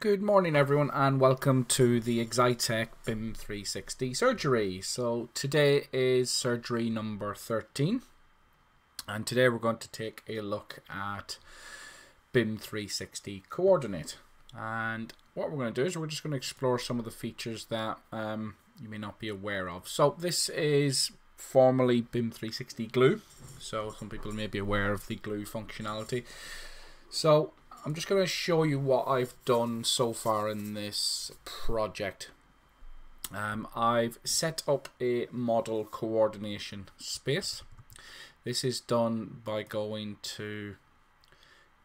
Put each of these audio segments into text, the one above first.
Good morning, everyone, and welcome to the Excitech BIM 360 surgery. So, today is surgery number 13, and today we're going to take a look at BIM 360 coordinate. And what we're going to do is we're just going to explore some of the features that um, you may not be aware of. So, this is formerly BIM 360 glue, so some people may be aware of the glue functionality. So, I'm just going to show you what I've done so far in this project. Um, I've set up a model coordination space. This is done by going to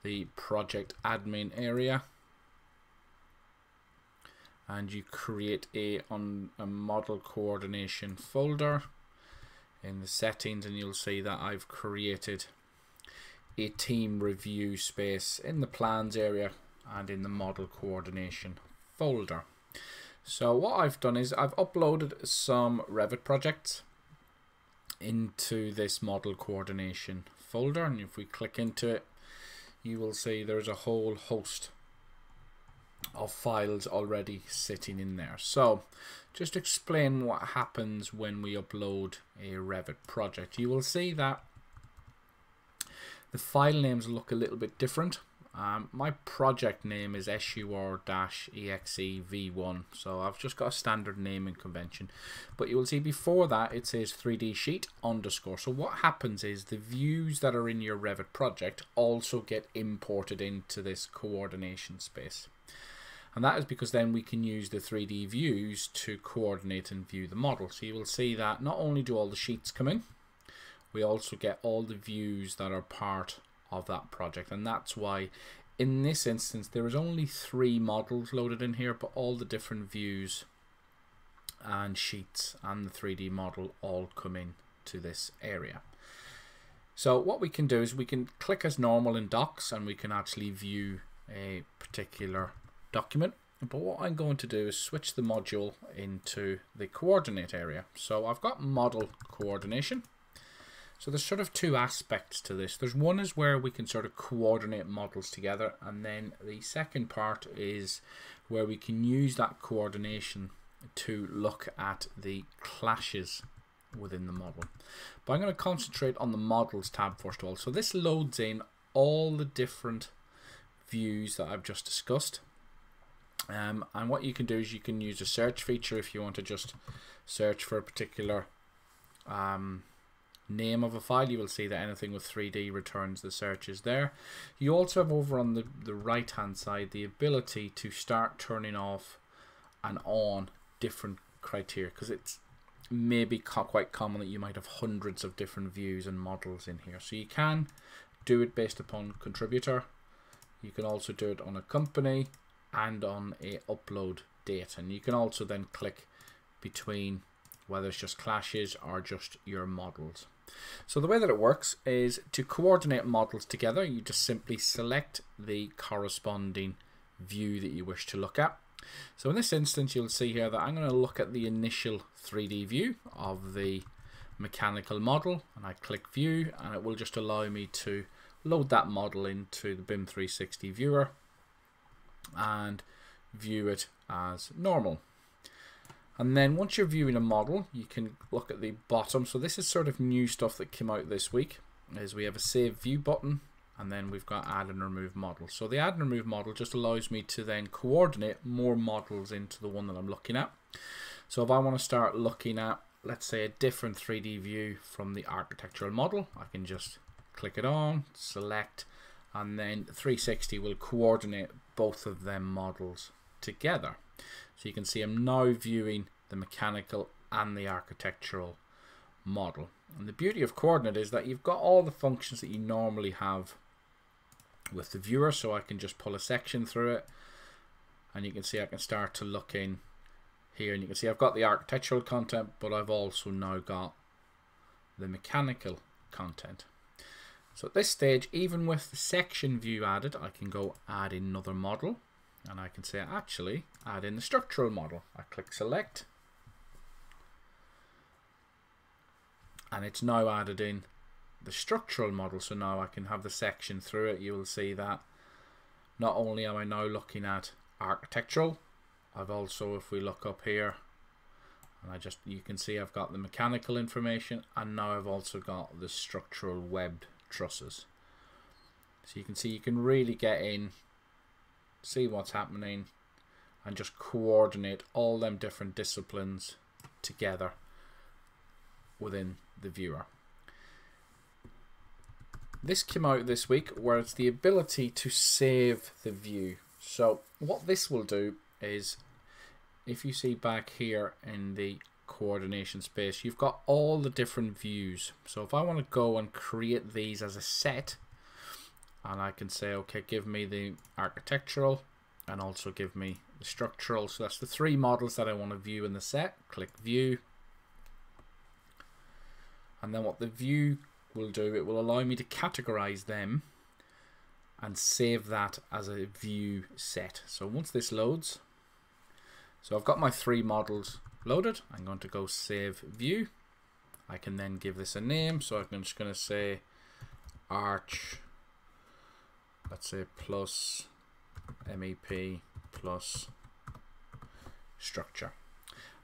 the project admin area and you create a on a model coordination folder in the settings and you'll see that I've created a team review space in the plans area and in the model coordination folder. So what I've done is I've uploaded some Revit projects into this model coordination folder and if we click into it you will see there's a whole host of files already sitting in there. So just explain what happens when we upload a Revit project. You will see that the file names look a little bit different. Um, my project name is sur-exe-v1 so I've just got a standard naming convention. But you will see before that it says 3d sheet underscore. So what happens is the views that are in your Revit project also get imported into this coordination space. And that is because then we can use the 3D views to coordinate and view the model. So you will see that not only do all the sheets come in we also get all the views that are part of that project and that's why in this instance there is only three models loaded in here but all the different views and sheets and the 3D model all come in to this area. So what we can do is we can click as normal in docs and we can actually view a particular document but what I'm going to do is switch the module into the coordinate area. So I've got model coordination so there's sort of two aspects to this. There's one is where we can sort of coordinate models together and then the second part is where we can use that coordination to look at the clashes within the model. But I'm going to concentrate on the models tab first of all. So this loads in all the different views that I've just discussed. Um, and what you can do is you can use a search feature if you want to just search for a particular um, name of a file, you will see that anything with 3D returns the searches there. You also have over on the, the right hand side the ability to start turning off and on different criteria because it's maybe quite common that you might have hundreds of different views and models in here. So you can do it based upon contributor. You can also do it on a company and on a upload date. And you can also then click between whether it's just clashes or just your models. So the way that it works is to coordinate models together, you just simply select the corresponding view that you wish to look at. So in this instance, you'll see here that I'm going to look at the initial 3D view of the mechanical model and I click view and it will just allow me to load that model into the BIM 360 viewer and view it as normal. And then once you're viewing a model, you can look at the bottom. So this is sort of new stuff that came out this week. Is we have a save view button and then we've got add and remove model. So the add and remove model just allows me to then coordinate more models into the one that I'm looking at. So if I want to start looking at, let's say, a different 3D view from the architectural model, I can just click it on, select, and then 360 will coordinate both of them models together. So you can see I'm now viewing the mechanical and the architectural model. And the beauty of coordinate is that you've got all the functions that you normally have with the viewer. So I can just pull a section through it and you can see I can start to look in here and you can see I've got the architectural content but I've also now got the mechanical content. So at this stage, even with the section view added, I can go add another model and I can say actually add in the structural model. I click select and it's now added in the structural model so now I can have the section through it you will see that not only am I now looking at architectural. I've also, if we look up here, and I just, you can see I've got the mechanical information, and now I've also got the structural webbed trusses. So you can see you can really get in, see what's happening, and just coordinate all them different disciplines together within the viewer. This came out this week where it's the ability to save the view. So what this will do is if you see back here in the coordination space you've got all the different views so if I want to go and create these as a set and I can say okay give me the architectural and also give me the structural. So that's the three models that I want to view in the set. Click view. And then what the view will do it will allow me to categorize them and save that as a view set. So once this loads so I've got my three models loaded. I'm going to go save view. I can then give this a name. So I'm just going to say arch let's say plus MEP plus structure.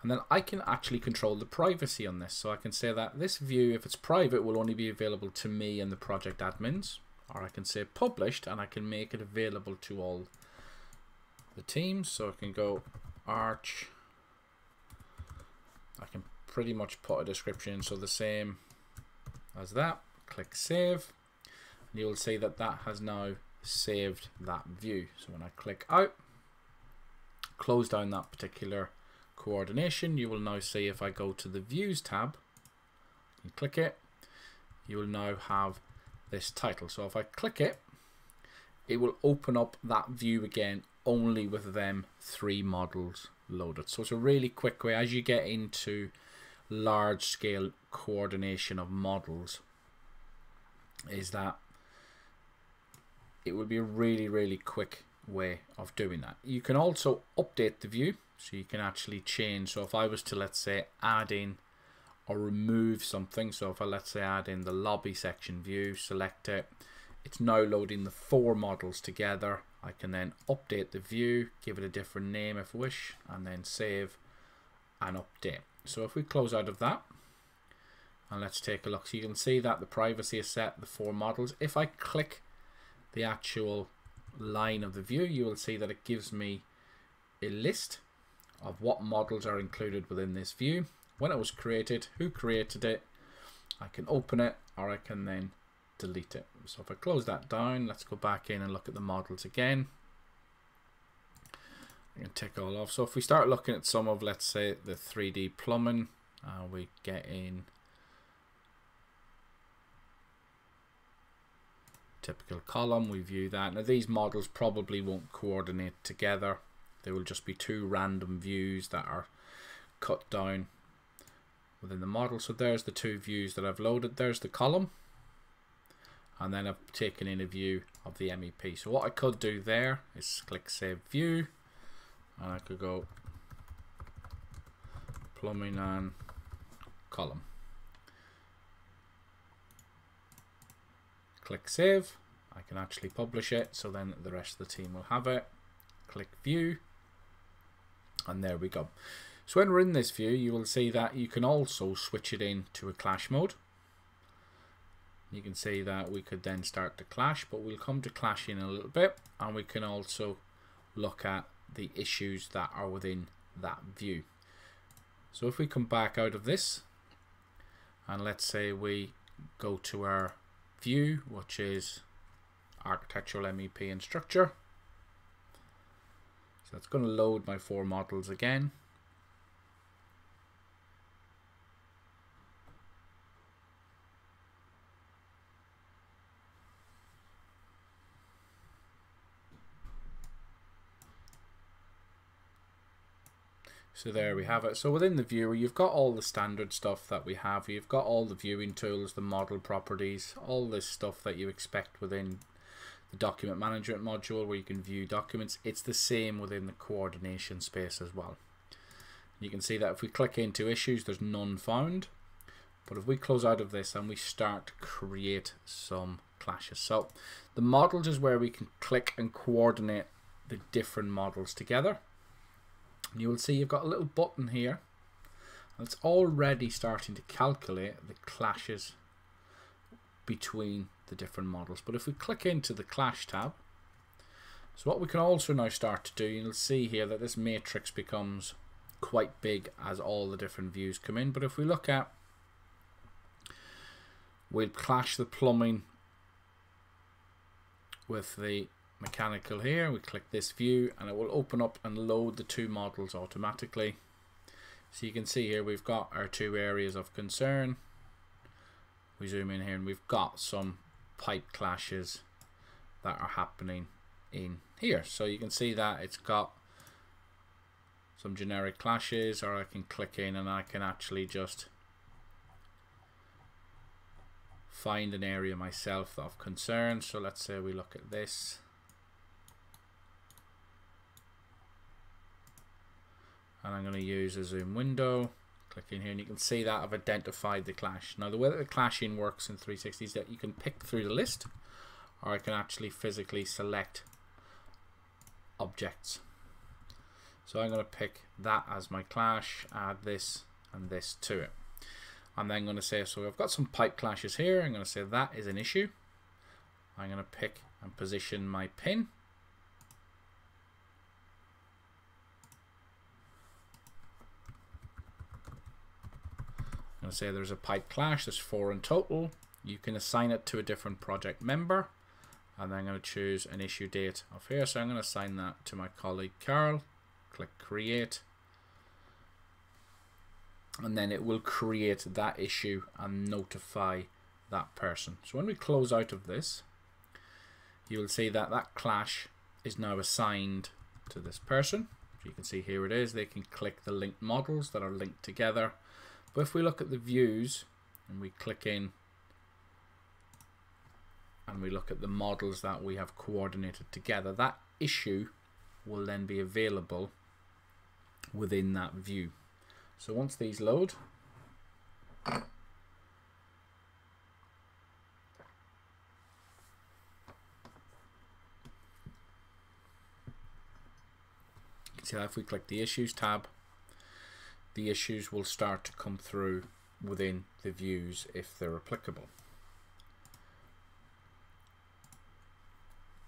And then I can actually control the privacy on this. So I can say that this view, if it's private, will only be available to me and the project admins. Or I can say published and I can make it available to all the teams. So I can go arch. I can pretty much put a description. So the same as that. Click save. And you'll see that that has now saved that view. So when I click out, close down that particular coordination, you will now see if I go to the views tab and click it, you will now have this title. So if I click it, it will open up that view again only with them three models loaded. So it's a really quick way as you get into large scale coordination of models is that it would be a really, really quick way of doing that. You can also update the view, so you can actually change. So if I was to, let's say, add in or remove something, so if I, let's say, add in the lobby section view, select it, it's now loading the four models together. I can then update the view, give it a different name if I wish, and then save and update. So if we close out of that, and let's take a look. So you can see that the privacy is set, the four models. If I click the actual line of the view, you will see that it gives me a list of what models are included within this view, when it was created, who created it, I can open it or I can then delete it. So if I close that down, let's go back in and look at the models again. I can tick all off. So if we start looking at some of, let's say, the 3D plumbing, uh, we get in typical column we view that. Now these models probably won't coordinate together. They will just be two random views that are cut down within the model. So there's the two views that I've loaded. There's the column and then I've taken in a view of the MEP so what I could do there is click save view and I could go plumbing and column click save. I can actually publish it so then the rest of the team will have it. Click view and there we go. So when we're in this view you will see that you can also switch it in to a clash mode. You can see that we could then start to clash but we'll come to clash in a little bit and we can also look at the issues that are within that view. So if we come back out of this and let's say we go to our view, which is architectural MEP and structure. So it's going to load my four models again. So there we have it. So within the viewer, you've got all the standard stuff that we have. You've got all the viewing tools, the model properties, all this stuff that you expect within the document management module where you can view documents. It's the same within the coordination space as well. You can see that if we click into issues, there's none found. But if we close out of this and we start to create some clashes. So the models is where we can click and coordinate the different models together. You will see you've got a little button here. And it's already starting to calculate the clashes between the different models. But if we click into the clash tab, so what we can also now start to do, you'll see here that this matrix becomes quite big as all the different views come in. But if we look at, we'll clash the plumbing with the mechanical here. We click this view and it will open up and load the two models automatically. So you can see here we've got our two areas of concern. We zoom in here and we've got some pipe clashes that are happening in here. So you can see that it's got some generic clashes or I can click in and I can actually just find an area myself of concern. So let's say we look at this. And I'm going to use a zoom window. Click in here and you can see that I've identified the clash. Now the way that the clashing works in 360 is that you can pick through the list or I can actually physically select objects. So I'm going to pick that as my clash, add this and this to it. I'm then going to say, so I've got some pipe clashes here. I'm going to say that is an issue. I'm going to pick and position my pin. To say there's a pipe clash, there's four in total. You can assign it to a different project member. And then I'm going to choose an issue date of here. So I'm going to assign that to my colleague Carl. Click create and then it will create that issue and notify that person. So when we close out of this, you will see that that clash is now assigned to this person. So you can see here it is. They can click the linked models that are linked together. But if we look at the views and we click in and we look at the models that we have coordinated together, that issue will then be available within that view. So once these load, you can see that if we click the issues tab, the issues will start to come through within the views if they're applicable.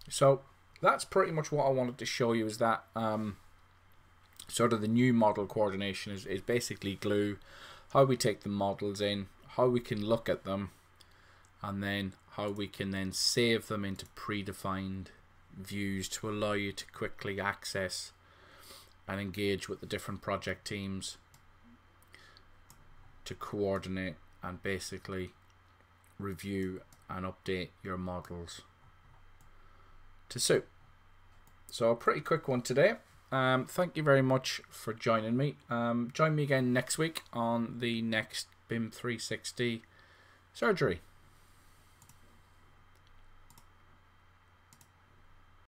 So that's pretty much what I wanted to show you is that um, sort of the new model coordination is, is basically glue how we take the models in how we can look at them and then how we can then save them into predefined views to allow you to quickly access and engage with the different project teams to coordinate and basically review and update your models to suit. So a pretty quick one today. Um, thank you very much for joining me. Um, join me again next week on the next BIM 360 surgery.